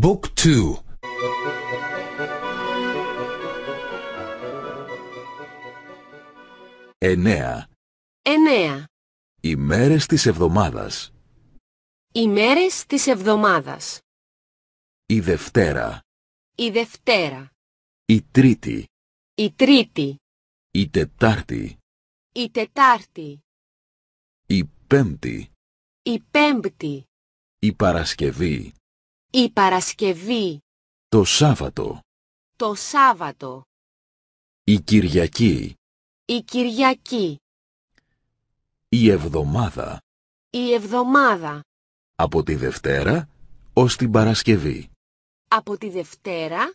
Book 2 9. 9. Ημέρες της εβδομάδας. Ημέρες της εβδομάδας. Η Δευτέρα. Η Δευτέρα. Η Τρίτη. Η Τρίτη. Η Τετάρτη. Η Τετάρτη. Η Πέμπτη. Η Πέμπτη. Η Παρασκευή. Η Παρασκευή. Το Σάββατο. Το Σάββατο. Η Κυριακή. Η Κυριακή. Η Εβδομάδα. Η Εβδομάδα. Από τη Δευτέρα ως την Παρασκευή. Από τη Δευτέρα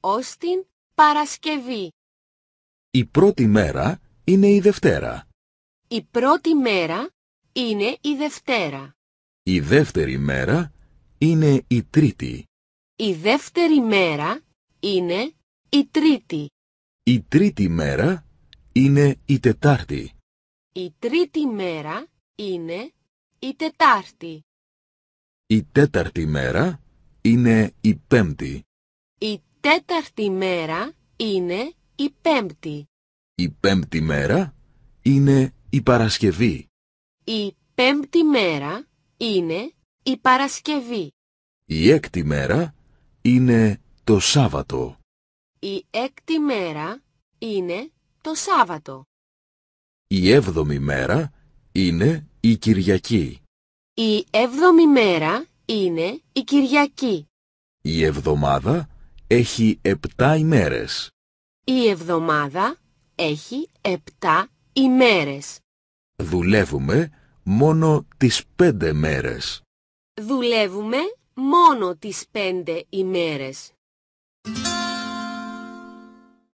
ως την Παρασκευή. Η πρώτη μέρα είναι η Δευτέρα. Η πρώτη μέρα είναι η Δευτέρα. Η δεύτερη μέρα είναι η Τρίτη. Η δεύτερη μέρα είναι η Τρίτη. Η τρίτη μέρα είναι η Τετάρτη. Η τρίτη μέρα είναι η Τετάρτη. Η τέταρτη μέρα είναι η Πέμπτη. Η τέταρτη μέρα είναι η Πέμπτη. Η πέμπτη μέρα είναι η Παρασκευή. Η πέμπτη μέρα είναι η Παρασκευή. Η έκτη μέρα είναι το Σάββατο. Η έκτη μέρα είναι το Σάββατο. Η έβδομη μέρα είναι η Κυριακή. Η έβδομη μέρα είναι η Κυριακή. Η εβδομάδα έχει επτά ημέρες. Η εβδομάδα έχει επτά ημέρες. Δουλεύουμε μόνο τις πέντε μέρες. Δουλεύουμε μόνο τις πέντε ημέρες.